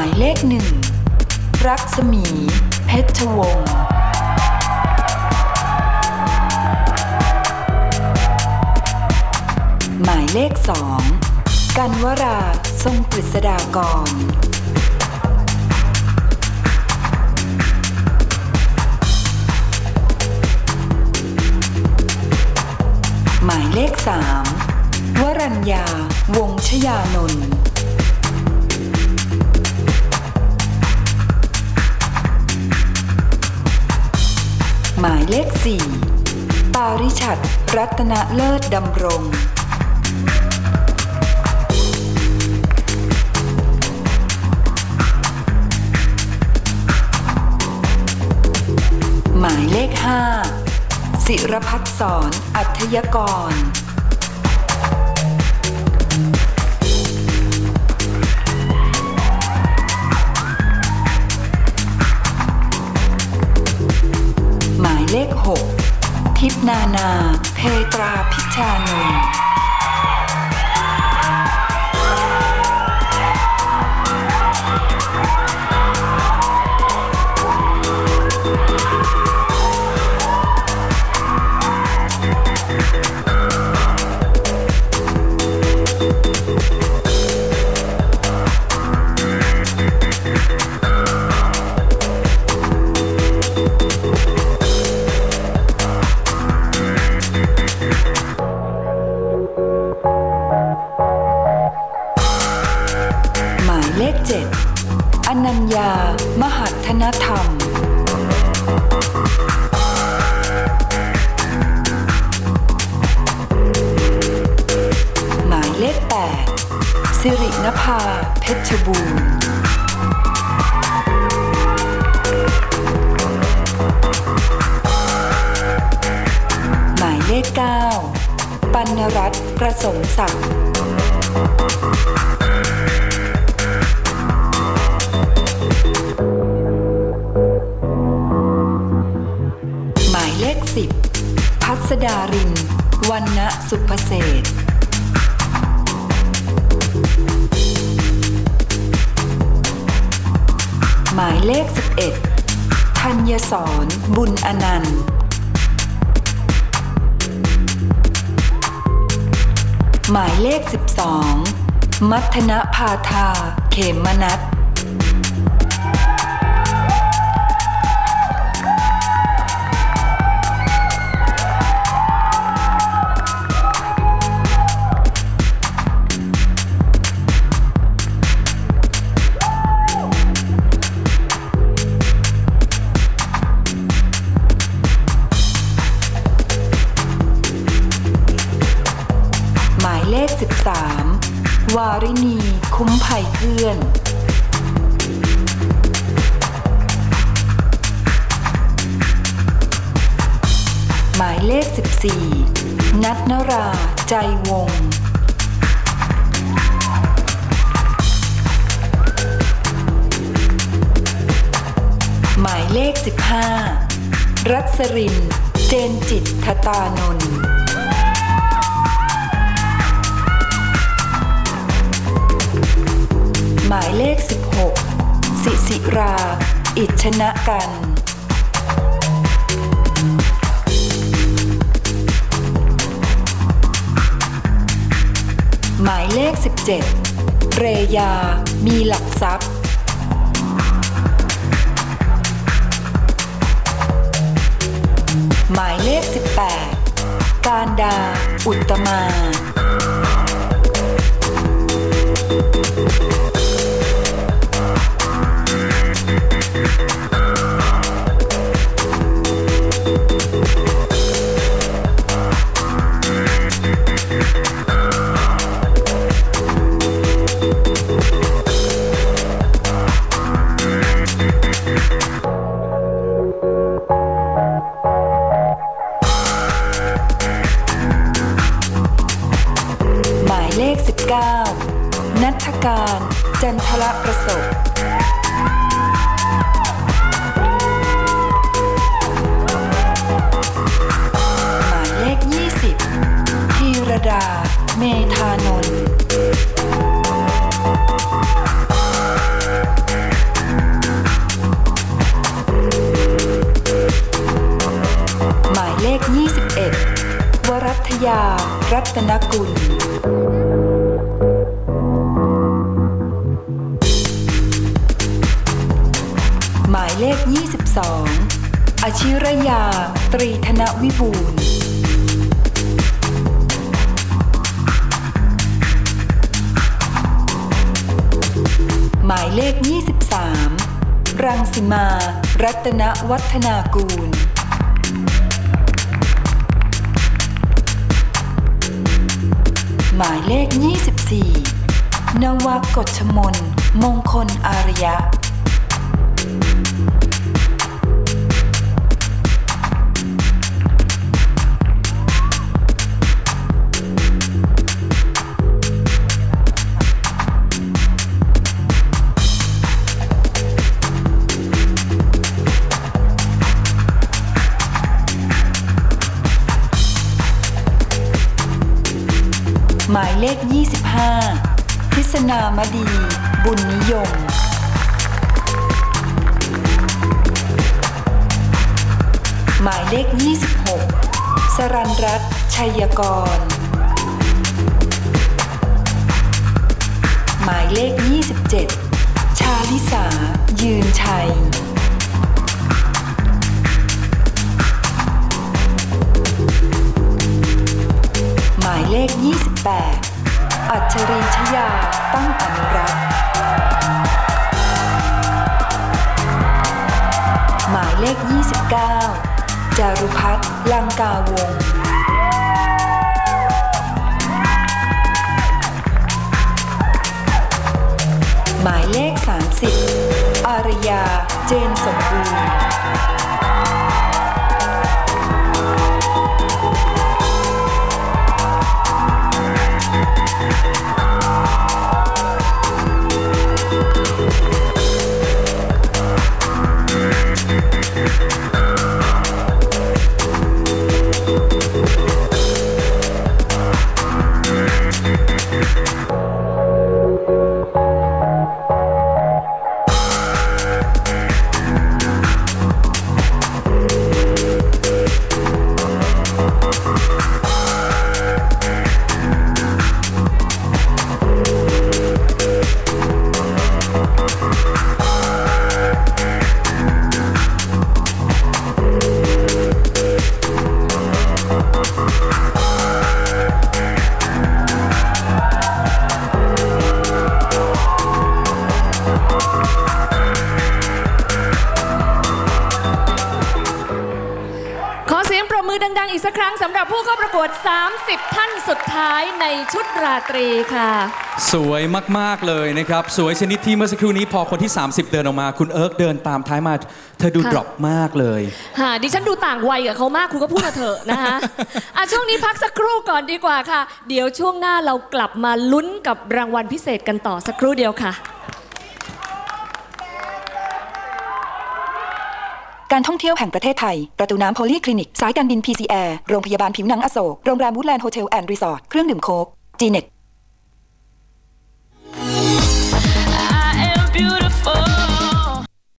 ายเลขหนึ่ง รักษมี เพชรวงศ์หมายเลขสองกันวราทรงกฤษฎากร หมายเลขสามวรัญญาวงชยานนท์ หมายเลขสี่ปาริชัดรัตนเลิศดำรงหมายเลขห้าศิรพัฒน์สอนอัธยกร ราเพชรบูรณ์หมายเลขเก้าปัณรัตน์ประสงค์ศักดิ์หมายเลขสิบพัสดารินวันณสุภเศษายเลขสิบเอ็ดธัญสอนบุญอนันต์หมายเลขสิบสองมัทนภาธาเขมมนัท 13 วาริณีคุ้มภัยเพื่อนหมายเลข 14 นัทนรา ใจวง หมายเลข 15 รัศริน เจนจิตทตานนท์ รา อิชนะกันหมายเลข 17 เรยา มีหลักทรัพย์ หมายเลข 18 การดา อุตมา จันทละประสบหมายเลข 20ธีรดา เมธานนท์หมายเลข 21 วรัทยา รัตนกุล เลข 22 อชิรยา ตรีธนวิบูลย์หมายเลข 23 รังสิมา รัตนวัฒนากูล หมายเลข 24 นวากฎชมน มงคลอารยะ หมายเลข 25 พิษณามดี บุญนิยม หมายเลข 26 สรันรัตชัยกร หมายเลข 27 ชาลิสา ยืนชัย มายเลข 28 อัจฉรีชยา ตั้งอนุรักษ์ หมายเลข 29 จารุพัฒน์ลังกาวง หมายเลข 30 อารยา เจนสมบูรณ์ ผู้เข้าประกวด 30 ท่านสุดท้ายในชุดราตรีค่ะ สวยมาก ๆ เลยนะครับ สวยชนิดที่เมื่อสักครู่นี้พอคนที่ 30 เดินออกมา คุณเอิร์กเดินตามท้ายมา เธอดูค่ะ drop มากเลย ค่ะดิฉันดูต่างวัยกับเขามากคุณก็พูดมาเถอะนะคะอะช่วงนี้พักสักครู่ก่อนดีกว่าค่ะ เดี๋ยวช่วงหน้าเรากลับมาลุ้นกับรางวัลพิเศษกันต่อสักครู่เดียวค่ะ การท่องเที่ยวแห่งประเทศไทย ประตูน้ำโพลีคลินิก สายการบิน PCR โรงพยาบาลผิวหนังอโศก โรงแรม Woodland Hotel and Resort เครื่องดื่มโค้ก G-Net